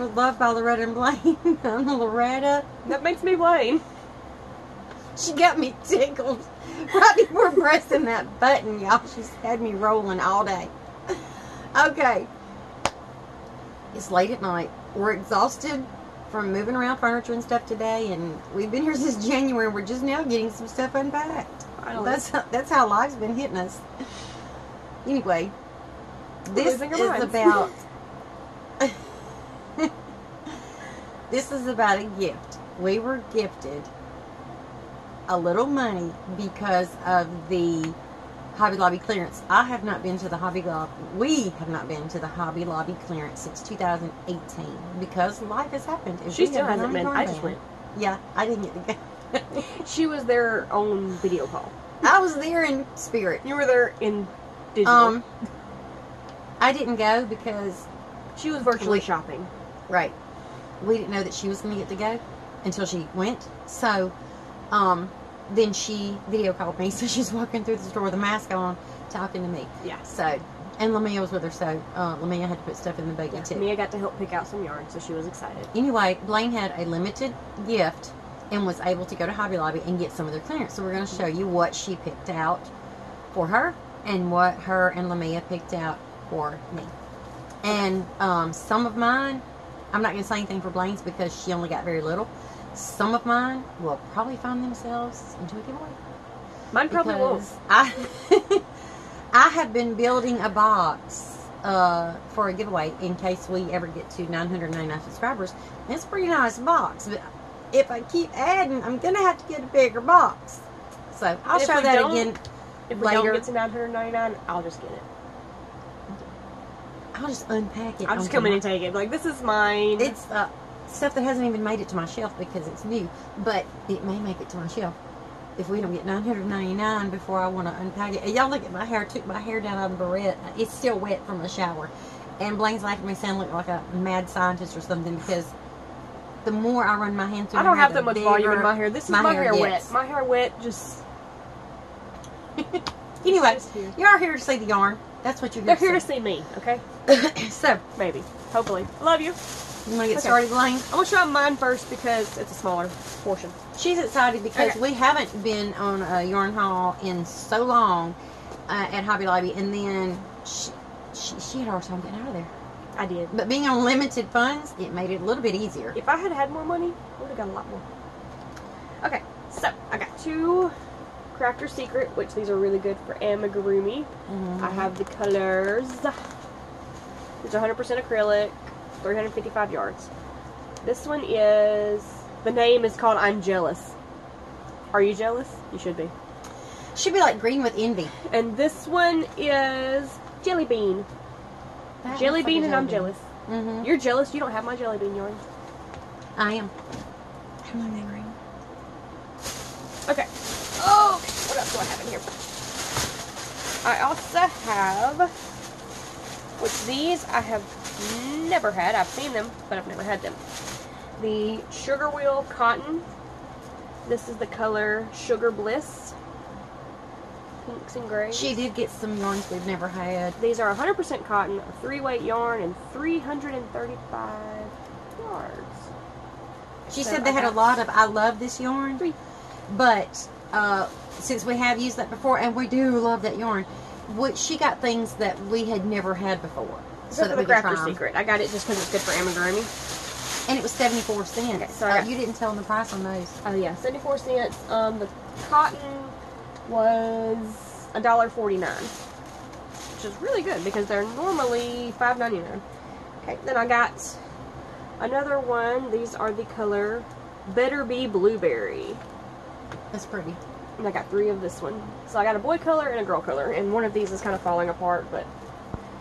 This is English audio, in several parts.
Homemade Love by Loretta and Blaine. I'm Loretta. That makes me Blaine. She got me tickled right before pressing that button, y'all. She's had me rolling all day. Okay. It's late at night. We're exhausted from moving around furniture and stuff today, and we've been here since January. and We're just now getting some stuff unpacked. Finally. That's how, that's how life's been hitting us. Anyway, this is minds. about. this is about a gift. We were gifted a little money because of the Hobby Lobby clearance. I have not been to the Hobby Lobby. We have not been to the Hobby Lobby clearance since 2018 because life has happened. She still hasn't been. I just went. Yeah, I didn't get to go. She was there on video call. I was there in spirit. You were there in digital. Um, I didn't go because she was virtually shopping. Right. We didn't know that she was going to get to go until she went. So, um, then she video called me. So she's walking through the store with a mask on, talking to me. Yeah. So, and Lamia was with her. So, uh, Lamia had to put stuff in the buggy Yeah, too. Mia got to help pick out some yarn, so she was excited. Anyway, Blaine had a limited gift and was able to go to Hobby Lobby and get some of their clearance. So we're going to show you what she picked out for her and what her and Lamia picked out for me. And um, some of mine, I'm not going to say anything for Blaine's because she only got very little. Some of mine will probably find themselves into a giveaway. Mine probably won't. I, I have been building a box uh, for a giveaway in case we ever get to 999 subscribers. And it's a pretty nice box, but if I keep adding, I'm gonna have to get a bigger box. So I'll If show that again. If we later. don't get to 999, I'll just get it. I'll just unpack it. I'll just come in and take it. Like, this is mine. It's uh, stuff that hasn't even made it to my shelf because it's new, but it may make it to my shelf if we don't get 999 before I want to unpack it. And y'all look at my hair. I took my hair down out of the barrette. It's still wet from the shower. And Blaine's laughing me I look like a mad scientist or something because the more I run my hand through I don't have that much volume in my hair. This is my my, hair hair, wet. My hair wet, just. Anyway, you are here to see the yarn. That's what you're They're here here to see me, okay? so, Maybe. Hopefully. I Love you. you want to get Okay. started, Blaine? I'm to show mine first because it's a smaller portion. She's excited because Okay. we haven't been on a yarn haul in so long uh, at Hobby Lobby, and then she, she, she had a hard time getting out of there. I did. But being on limited funds, it made it a little bit easier. If I had had more money, I would have got a lot more. Okay, so I got two Crafter Secret, which these are really good for amigurumi. Mhm. I have the colors. It's 100% acrylic, 355 yards. This one is the name is called I'm Jealous. Are you jealous? You should be. Should be like green with envy. And this one is Jelly Bean. That Jelly Bean and I'm jelly jealous. bean. Mhm. You're jealous you don't have my Jelly Bean yarn. I am. I that green. Okay. Oh, what I have in here? I also have, which these I have never had. I've seen them, but I've never had them. The Sugar Wheel Cotton. This is the color Sugar Bliss. Pinks and grays. She did get some yarns we've never had. These are 100% cotton, a three-weight yarn, and 335 yards. She So said they I had a lot of I love this yarn, Three. but uh, since we have used that before and we do love that yarn, what she got things that we had never had before, so that we the could try. Secret. I got it just because it's good for amigurumi. And it was seventy four cents. Okay, so I Uh, you didn't tell them the price on those. Oh yeah, seventy-four cents. Um, the cotton was a dollar forty-nine, which is really good because they're normally five ninety-nine. Okay, then I got another one. These are the color Better Be Blueberry, That's pretty. And I got three of this one. So I got a boy color and a girl color, and one of these is kind of falling apart, but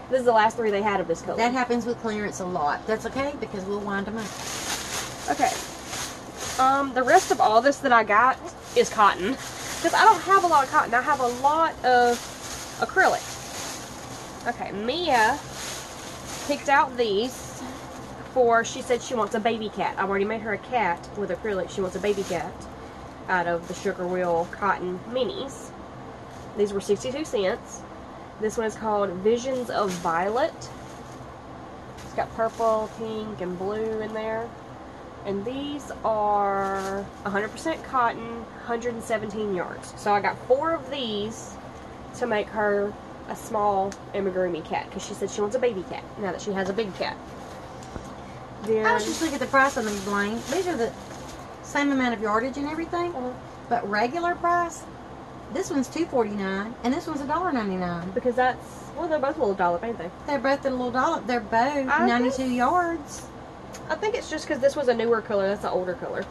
this is the last three they had of this color. That happens with clearance a lot. That's okay because we'll wind them up. Okay. Um, the rest of all this that I got is cotton. Because I don't have a lot of cotton. I have a lot of acrylic. Okay, Mia picked out these for, she said she wants a baby cat. I've already made her a cat with acrylic. She wants a baby cat out of the Sugar Wheel Cotton Minis. These were 62 cents. This one is called Visions of Violet. It's got purple, pink, and blue in there. And these are 100% cotton, 117 yards. So I got four of these to make her a small amigurumi cat because she said she wants a baby cat now that she has a big cat. Then, I was just looking at the price on these, Blaine. These are the same amount of yardage and everything, Uh-huh. but regular price. This one's two forty nine, and this one's a dollar ninety nine. because that's well, they're both a little dollop, ain't they? They're both a little dollop. They're both ninety two yards. I think it's just because this was a newer color. That's an older color.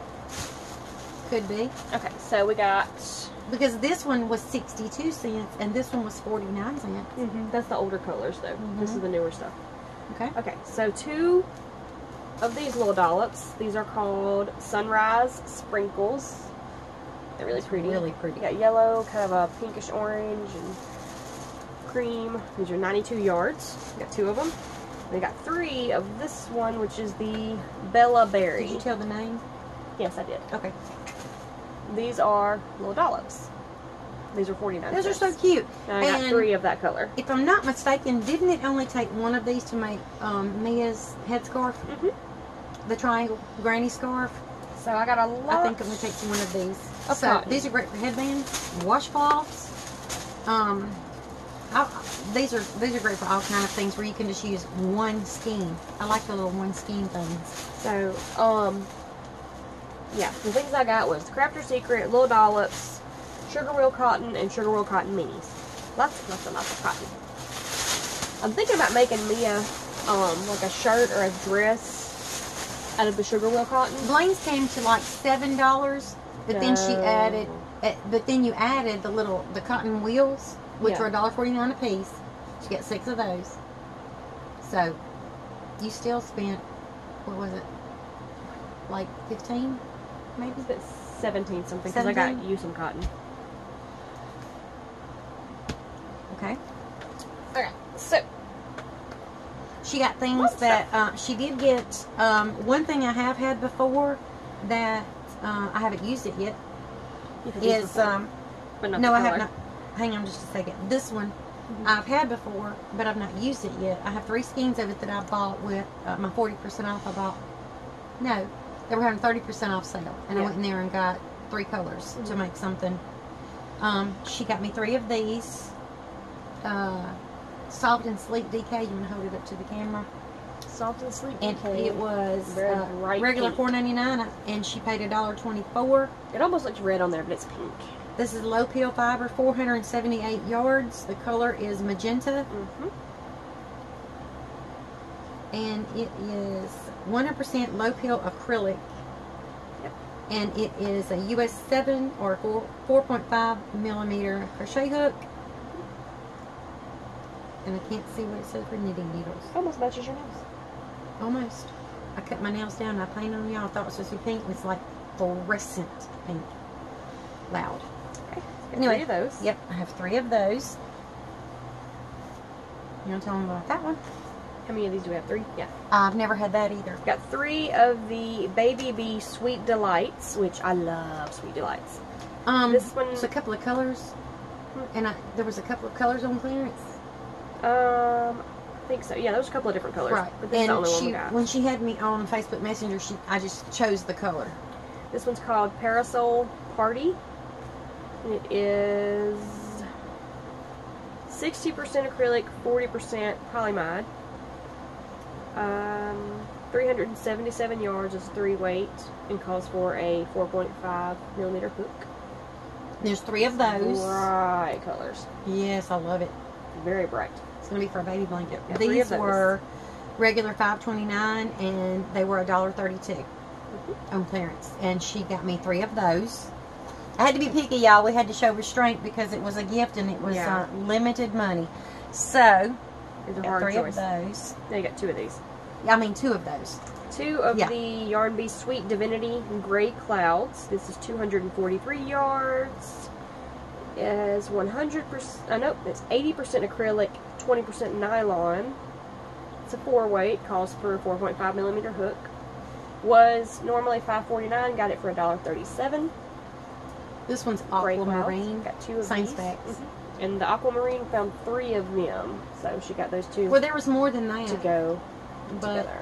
Could be Okay, so we got. because this one was sixty two cents, and this one was forty nine cents. mm That's the older colors, though. This Mhm. is the newer stuff. Okay. Okay, so two of these little dollops. These are called Sunrise Sprinkles. They're really pretty. Really pretty. You got yellow, kind of a pinkish orange, and cream. These are 92 yards. Got two of them. We got three of this one, which is the Bella Berry. Did you tell the name? yes, I did. Okay. These are little dollops. These are 49 Those are so cute. And I got and- three of that color. If I'm not mistaken, didn't it only take one of these to make um, Mia's headscarf? Mhm. The triangle granny scarf? So I got a lot. I think I'm gonna take one of these. Of so cotton. these are great for headbands, washcloths. Um, I, these are these are great for all kind of things where you can just use one skein. I like the little one skein things. So, um, yeah, the things I got was Crafter Secret, Little Dollops, Sugar Wheel Cotton, and Sugar Wheel Cotton Minis. Lots and lots and lots of cotton. I'm thinking about making Mia, um, like a shirt or a dress out of the Sugar Wheel Cotton. Blaine's came to like seven dollars, but then she added, uh, but then you added the little the cotton wheels, which Yeah. were a dollar forty nine a piece. She got six of those. So, you still spent what was it? Like fifteen, maybe. It's 17 something because I got you some cotton. Okay. Okay, so She got things What's that uh, she did get. Um, one thing I have had before that uh, I haven't used it yet is um, but not no, I have not. Hang on just a second. This one Mhm. I've had before, but I've not used it yet. I have three skeins of it that I bought with uh, my forty percent off. I bought. No, they were having thirty percent off sale, and I went in there and got three colors to Mhm. make something. Um, she got me three of these. Uh, soft and sleek DK. You want to hold it up to the camera? Soft and sleek. and okay. it was uh, regular four ninety nine, and she paid a dollar twenty four. It almost looks red on there, but it's pink. This is low peel fiber, four hundred and seventy eight yards. The color is magenta, Mm-hmm. and it is one hundred percent low peel acrylic. Yep. And it is a US seven or four four point five millimeter crochet hook. And I can't see what it says for knitting needles. Almost matches your nails. Almost. I cut my nails down and I painted on y'all. I thought it was supposed to be pink. It's like fluorescent pink. Loud. Okay. Anyway, three of those. Yep, I have three of those. You want to tell them about that one? How many of these do we have? Three? Yeah. I've never had that either. Got three of the Baby Bee Sweet Delights, which I love Sweet Delights. Um, This one- There's a couple of colors, and I, there was a couple of colors on clearance. Um, I think so. Yeah, there was a couple of different colors. Right. But this is the And only one we she, got. when she had me on Facebook Messenger, she I just chose the color. This one's called Parasol Party. And it is 60% acrylic, 40% polyamide. Um, 377 yards is three weight and calls for a 4.5 millimeter hook. There's three of those. Bright colors. Yes, I love it. Very bright. It's gonna be for a baby blanket. Yeah, These were regular five twenty nine, and they were a dollar thirty two Mm-hmm. on clearance. And she got me three of those. I had to be picky, y'all. We had to show restraint because it was a gift and it was Yeah. uh, limited money. So, got three choice. of those. Now you got two of these. Yeah I mean, two of those. Two of Yeah. the Yarn Bee Sweet Divinity Gray Clouds. This is 243 yards. Is 100%, uh, nope, it's 80% acrylic, 20% nylon. It's a four weight, calls for a 4.5 millimeter hook. Was normally 5.49, got it for $1.37. This one's aquamarine. Got two of Same these. specs. Mhm. And the aquamarine found three of them, so she got those two Well, there was more than that. to go. but together.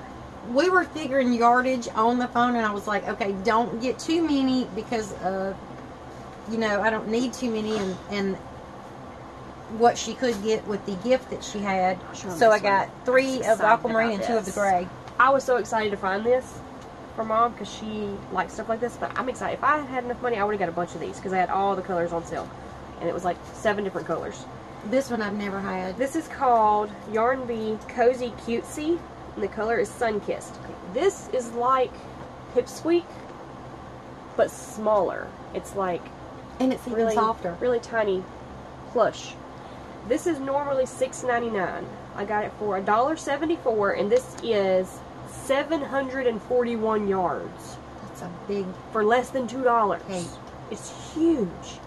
we were figuring yardage on the phone, and I was like, okay, don't get too many because, uh, you know, I don't need too many, and and what she could get with the gift that she had. So I got three of aquamarine and two of the gray. I was so excited to find this for mom because she likes stuff like this. But I'm excited. If I had enough money, I would have got a bunch of these because I had all the colors on sale, and it was like seven different colors. This one I've never had. This is called Yarn Bee Cozy Cutesy, and the color is Sun Kissed. This is like Pipsqueak, but smaller. It's like And it's even really softer. really tiny plush. This is normally $6.99. I got it for $1.74, and this is 741 yards That's a big. for less than $2. Hey. It's huge.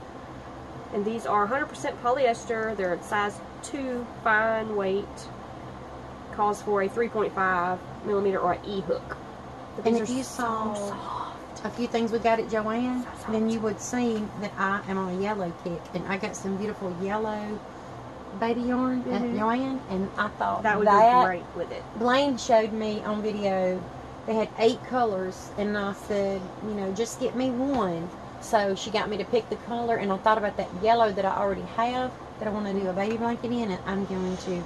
And these are 100% polyester. They're a size 2 fine weight. Calls for a 3.5 millimeter or an E hook. But And these if are you so saw soft. A few things we got at Joann, then you would see that I am on a yellow kick, and I got some beautiful yellow baby yarn Mhm. at Joann, and I thought That would that be great with it. Blaine showed me on video. They had eight colors, and I said, you know, just get me one. So she got me to pick the color, and I thought about that yellow that I already have that I want to do a baby blanket in, and I'm going to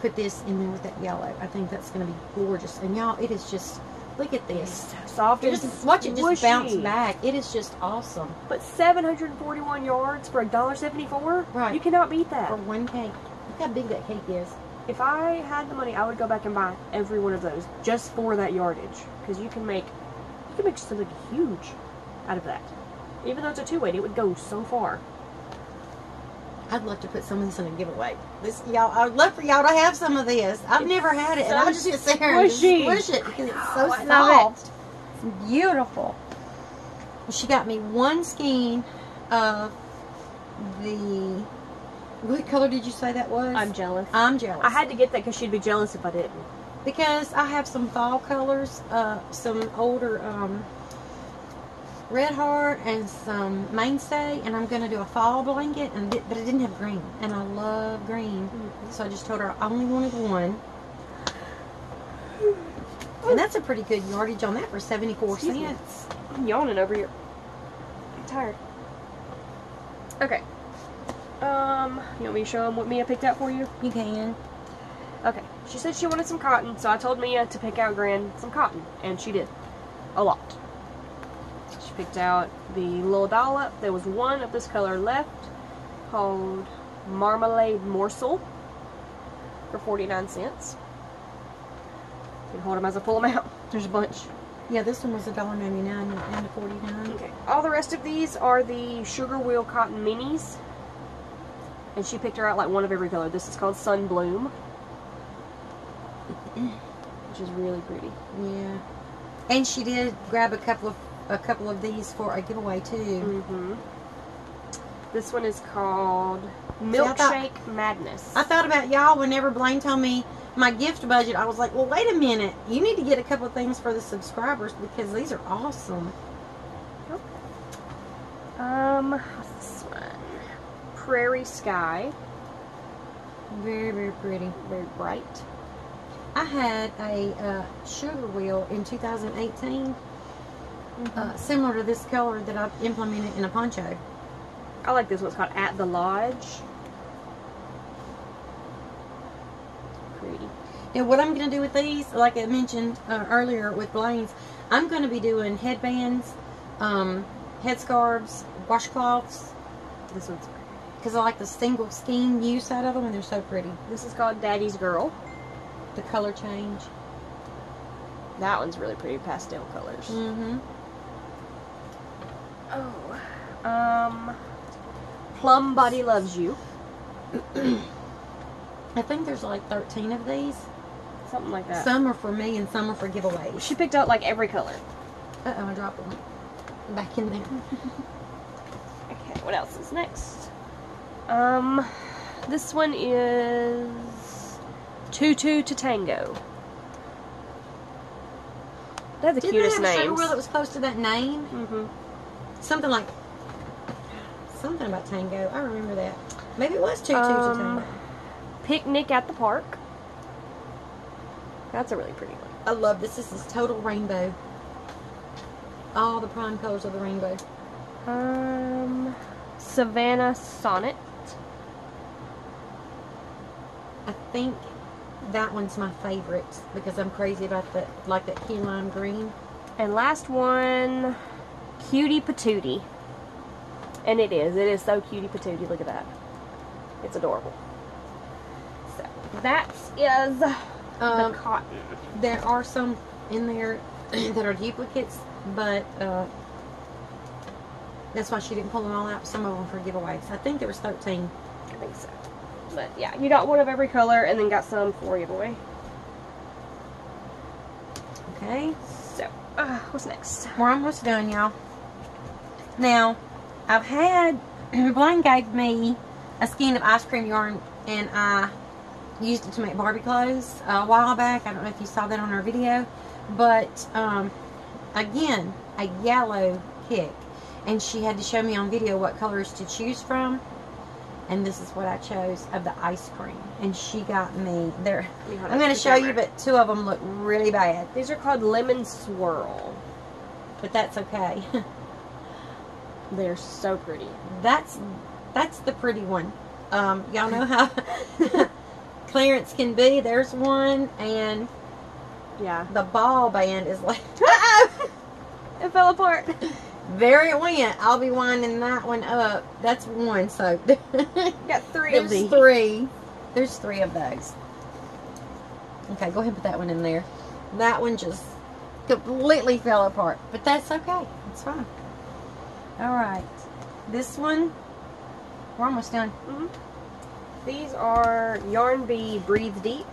put this in there with that yellow. I think that's going to be gorgeous. And y'all, it is just look at this. so soft and Just watch it just bounce back. It is just awesome But 741 yards for $1.74? Right. You cannot beat that. for one cake. Look how big that cake is. If I had the money, I would go back and buy every one of those just for that yardage. Because you can make you can make something huge out of that. Even though it's a two weight, it would go so far. I'd love to put some of this in a giveaway. This y'all, I'd love for y'all to have some of this. I've It's never had it, and I'm just sit here and just squish it because it's so I soft. It's beautiful. Well, she got me one skein of the. What color did you say that was? I'm jealous. I'm jealous. I had to get that because she'd be jealous if I didn't. because I have some fall colors, uh, some older um, Red Heart and some Mainstay, and I'm going to do a fall blanket, and di- but it didn't have green, and I love green, so I just told her I only wanted one. And that's a pretty good yardage on that for 74 Excuse me. cents. I'm yawning over here. I'm tired. Okay. Um, you want me to show them what Mia picked out for you? You can. Okay. She said she wanted some cotton, so I told Mia to pick out Gran some cotton, and she did. A lot. She picked out the little dollop. There was one of this color left called Marmalade Morsel for 49 cents. You can hold them as a full amount. There's a bunch. Yeah, this one was $1.99 and a 49 Okay. All the rest of these are the Sugar Wheel Cotton Minis. And she picked her out like one of every color. This is called Sun Bloom. Which is really pretty. Yeah. And she did grab a couple of a couple of these for a giveaway too. Mm-hmm. This one is called I Milkshake thought- Madness. I thought about y'all whenever Blaine told me my gift budget. I was like, well, wait a minute. You need to get a couple of things for the subscribers because these are awesome. Um, this one? Prairie Sky. Very, very pretty. Very bright. I had a uh, sugar wheel in 2018, uh, similar to this color that I've implemented in a poncho. I like this one. It's called At the Lodge. Pretty. And what I'm going to do with these, like I mentioned uh, earlier with Blaine's, I'm going to be doing headbands, um, headscarves, washcloths, This one's pretty. because I like the single skein use out of them, and they're so pretty. This is called Daddy's Girl. The color change. That one's really pretty pastel colors. Mm-hmm. Oh. Um. Plum Body Loves You. I think there's like 13 of these. Something like that. Some are for me, and some are for giveaways. she picked out like every color. Uh oh, I dropped one back in there. Okay, what else is next? Um, this one is Tutu to Tango. They have the Didn't cutest they have a names. wheel that was close to that name? hmm Something like something about tango. I remember that. Maybe it was two two to Um, tango. Picnic at the Park. That's a really pretty one. I love this. This is total rainbow. All the prime colors of the rainbow. Um, Savannah Sonnet. I think that one's my favorite because I'm crazy about that, like that key lime green. And last one, Cutie Patootie. And it is. It is so cutie patootie. Look at that. It's adorable. So, that is Um, the cotton. there are some in there that are duplicates, but uh, that's why she didn't pull them all out. Some of them for giveaways. I think there was 13. I think so. But yeah, you got one of every color and then got some for giveaway. Okay, So, uh, what's next? we're almost done, y'all. Now, I've had Blaine gave me a skein of ice cream yarn, and I used it to make Barbie clothes a while back. I don't know if you saw that on our video, but um, again, a yellow kick, and she had to show me on video what colors to choose from. And this is what I chose of the ice cream. And she got me there. I'm going to show you, but two of them look really bad. These are called Lemon Swirl. But that's okay. They're so pretty. that's that's the pretty one. Um, y'all know how clearance can be. There's one, and Yeah. the ball band is like It fell apart. there it went. I'll be winding that one up. That's one. So got three of there's these. three. There's three of those. Okay, go ahead and put that one in there. That one just completely fell apart, but that's okay. It's fine. All right, this one we're almost done. Mhm. These are Yarn Bee Breathe Deep,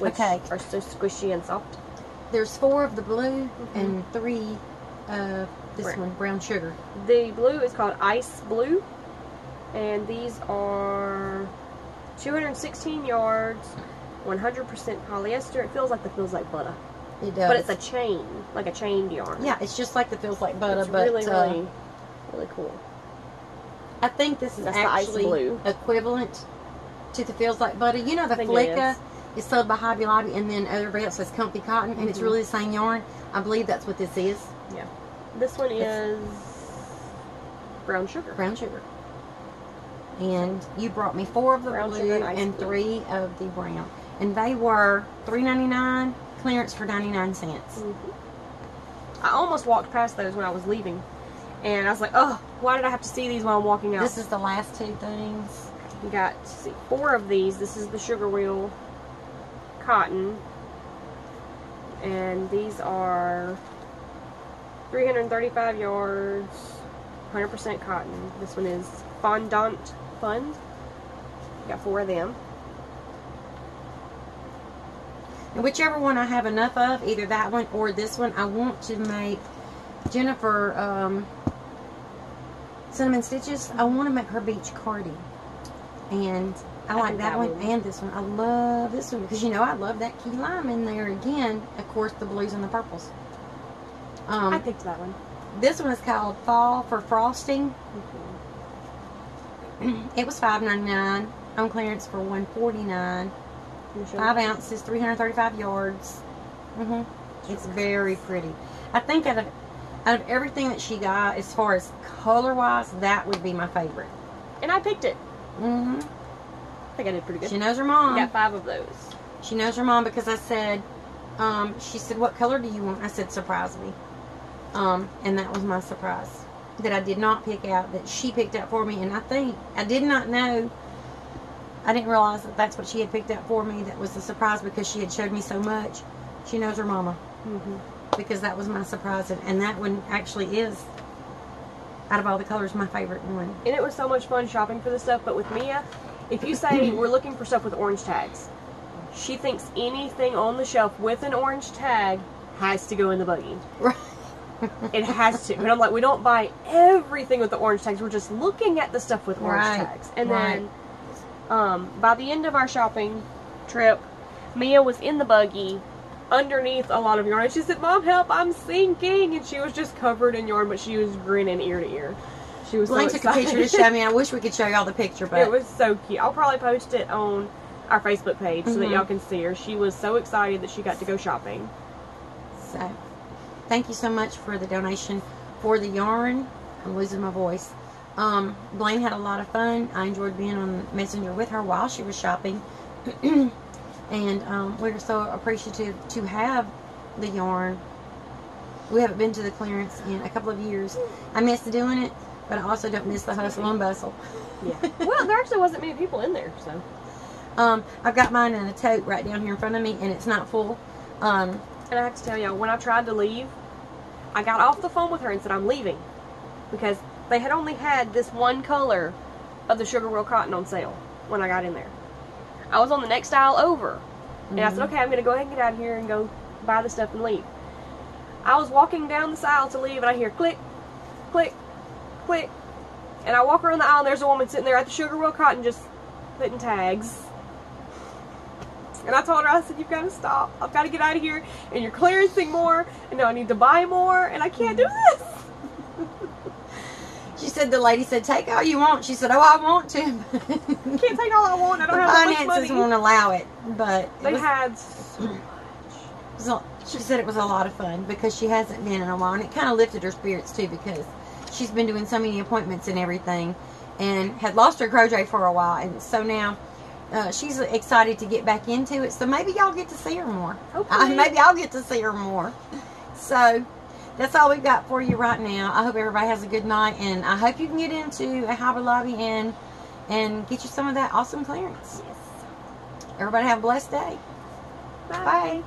which Okay. are so squishy and soft. There's four of the blue and three of this Brown. one, brown sugar. The blue is called Ice Blue, and these are 216 yards, 100% polyester. It feels like the feels like butter, It does. but it's a chain, like a chained yarn. yeah, it's just like the feels like butter, it's but really, uh, really, really cool. I think this is That's the actually blue. equivalent to the feels like butter. You know, the Flicka is. is sold by Hobby Lobby, and then everybody else says Comfy Cotton, and it's Mhm. really the same yarn. I believe that's what this is, Yeah. This one It's- is brown sugar. brown sugar. And you brought me four of the Brown blue sugar and, and three of the brown, and they were three ninety nine clearance for ninety nine cents. Mhm. I almost walked past those when I was leaving, and I was like, "Oh, why did I have to see these while I'm walking out?" This is the last two things. We got see, four of these. This is the sugar wheel cotton, and these are 335 yards, 100% cotton. This one is fondant fun. Got four of them. And whichever one I have enough of, either that one or this one, I want to make Jennifer um, cinnamon stitches. I want to make her beach cardi, and I, I like that, that one and this one. I love this one because you know I love that key lime in there again. Of course, the blues and the purples. Um, I picked that one. this one is called Fall for Frosting. It was five ninety nine on clearance for one forty nine. Sure? Five ounces, 335 yards. hmm It's very pretty. I think out of out of everything that she got, as far as color wise, that would be my favorite. And I picked it. hmm I think I did pretty good. She knows her mom. got five of those. She knows her mom because I said, um, she said, "What color do you want?" I said, "Surprise me," um, and that was my surprise that I did not pick out that she picked out for me. And I think I did not know. I didn't realize that that's what she had picked out for me. That was a surprise because she had showed me so much. She knows her mama Mm-hmm. Because that was my surprise, and, and that one actually is out of all the colors my favorite one. And it was so much fun shopping for the stuff. But with Mia, if you say we're looking for stuff with orange tags, she thinks anything on the shelf with an orange tag has to go in the buggy. Right. It has to. And I'm like, we don't buy everything with the orange tags. We're just looking at the stuff with orange Right, tags. And right. then, um, by the end of our shopping trip, Mia was in the buggy underneath a lot of yarn. And she said, "Mom, help! I'm sinking!" And she was just covered in yarn, but she was grinning ear to ear. She was Blaine so took a picture to show me. I wish we could show y'all the picture, but It was so cute. I'll probably post it on our Facebook page so that Mhm. y'all can see her. She was so excited that she got to go shopping. So, thank you so much for the donation for the yarn. I'm losing my voice. Um, Blaine had a lot of fun. I enjoyed being on Messenger with her while she was shopping. and um, we're so appreciative to have the yarn. We haven't been to the clearance in a couple of years. I miss doing it, but I also don't miss the hustle and bustle. Yeah. well, there actually wasn't many people in there, so. Um, I've got mine in a tote right down here in front of me, and it's not full. Um, And I have to tell y'all, when I tried to leave, I got off the phone with her and said I'm leaving because they had only had this one color of the sugar roll cotton on sale when I got in there. I was on the next aisle over, and I said, Mhm. okay, I'm gonna go ahead and get out of here and go buy the stuff and leave. I was walking down this aisle to leave, and I hear click, click, click, and I walk around the aisle, and there's a woman sitting there at the sugar roll cotton just putting tags. And I told her, I said, you've got to stop. I've got to get out of here. And you're clearancing more. And now I need to buy more. And I can't do this. Said the lady said, "Take all you want." She said, "Oh, I want to." Can't take all I want. I don't have that much finances money. won't allow it, but it They was- had so much. she said it was a lot of fun because she hasn't been in a while, and it kind of lifted her spirits too because she's been doing so many appointments and everything, and had lost her crochet for a while, and so now. Uh, she's excited to get back into it, so maybe y'all get to see her more. Uh, maybe I'll get to see her more. So, that's all we've got for you right now. I hope everybody has a good night, and I hope you can get into a Hobby Lobby and and get you some of that awesome clearance. Yes. Everybody have a blessed day. Bye. Bye.